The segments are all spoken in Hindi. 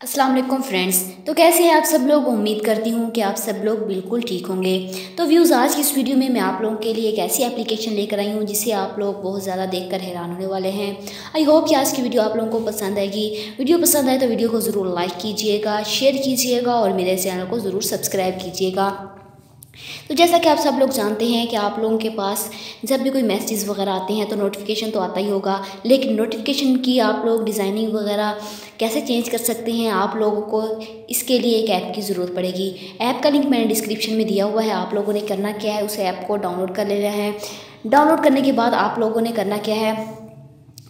वालेकुम फ्रेंड्स तो कैसे हैं आप सब लोग? उम्मीद करती हूँ कि आप सब लोग बिल्कुल ठीक होंगे। तो व्यूज़ आज की इस वीडियो में मैं आप लोगों के लिए एक ऐसी एप्लीकेशन लेकर आई हूँ, जिसे आप लोग बहुत ज़्यादा देखकर हैरान होने वाले हैं। आई होप कि आज की वीडियो आप लोगों को पसंद आएगी। वीडियो पसंद आए तो वीडियो को ज़रूर लाइक कीजिएगा शेयर कीजिएगा और मेरे चैनल को ज़रूर सब्सक्राइब कीजिएगा। तो जैसा कि आप सब लोग जानते हैं कि आप लोगों के पास जब भी कोई मैसेज वगैरह आते हैं तो नोटिफिकेशन तो आता ही होगा, लेकिन नोटिफिकेशन की आप लोग डिज़ाइनिंग वगैरह कैसे चेंज कर सकते हैं आप लोगों को, इसके लिए एक ऐप की ज़रूरत पड़ेगी। ऐप का लिंक मैंने डिस्क्रिप्शन में दिया हुआ है, आप लोगों ने करना क्या है, उस ऐप को डाउनलोड कर लेना है। डाउनलोड करने के बाद आप लोगों ने करना क्या है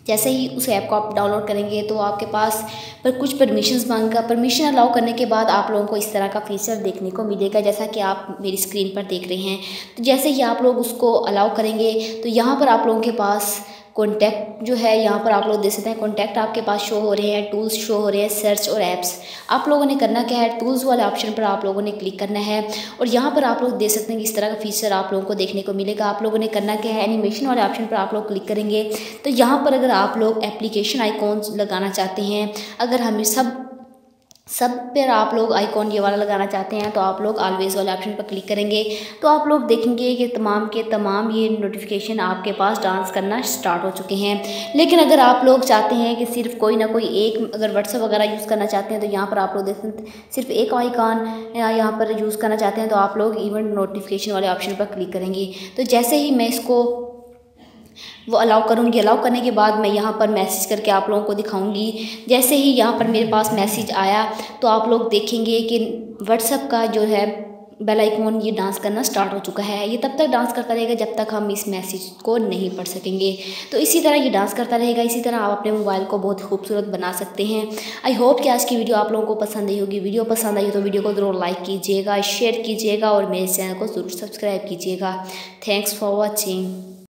जैसे ही उस ऐप को आप डाउनलोड करेंगे तो आपके पास पर कुछ परमिशंस मांगेगा परमिशन अलाउ करने के बाद आप लोगों को इस तरह का फीचर देखने को मिलेगा, जैसा कि आप मेरी स्क्रीन पर देख रहे हैं। तो जैसे ही आप लोग उसको अलाउ करेंगे तो यहाँ पर आप लोगों के पास कॉन्टैक्ट जो है यहाँ पर आप लोग देख सकते हैं कॉन्टैक्ट आपके पास शो हो रहे हैं टूल्स शो हो रहे हैं सर्च और ऐप्स आप लोगों ने करना क्या है? टूल्स वाले ऑप्शन पर आप लोगों ने क्लिक करना है। और यहाँ पर आप लोग देख सकते हैं कि इस तरह का फीचर आप लोगों को देखने को मिलेगा। आप लोगों ने करना क्या है? एनिमेशन वाले ऑप्शन पर आप लोग क्लिक करेंगे। तो यहाँ पर अगर आप लोग एप्लीकेशन आइकॉन्स लगाना चाहते हैं, अगर हमें सब सब पर आप लोग आइकॉन ये वाला लगाना चाहते हैं तो आप लोग ऑलवेज़ वाले ऑप्शन पर क्लिक करेंगे। तो आप लोग देखेंगे कि तमाम के तमाम ये नोटिफिकेशन आपके पास डांस करना स्टार्ट हो चुके हैं। लेकिन अगर आप लोग चाहते हैं कि सिर्फ़ कोई ना कोई एक, अगर व्हाट्सअप वगैरह यूज़ करना चाहते हैं तो यहाँ पर आप लोग देख सिर्फ़ एक आइकॉन यहाँ पर यूज़ करना चाहते हैं तो आप लोग इवेंट नोटिफिकेशन वाले ऑप्शन पर क्लिक करेंगे। तो जैसे ही मैं इसको वो अलाउ करूँगी अलाउ करने के बाद मैं यहाँ पर मैसेज करके आप लोगों को दिखाऊँगी। जैसे ही यहाँ पर मेरे पास मैसेज आया तो आप लोग देखेंगे कि व्हाट्सअप का जो है बेल आइकॉन ये डांस करना स्टार्ट हो चुका है। ये तब तक डांस करता रहेगा जब तक हम इस मैसेज को नहीं पढ़ सकेंगे। तो इसी तरह ये डांस करता रहेगा। इसी तरह आप अपने मोबाइल को बहुत खूबसूरत बना सकते हैं। आई होप कि आज की वीडियो आप लोगों को पसंद आई होगी। वीडियो पसंद आई हो तो वीडियो को ज़रूर लाइक कीजिएगा शेयर कीजिएगा और मेरे चैनल को ज़रूर सब्सक्राइब कीजिएगा। Thanks for watching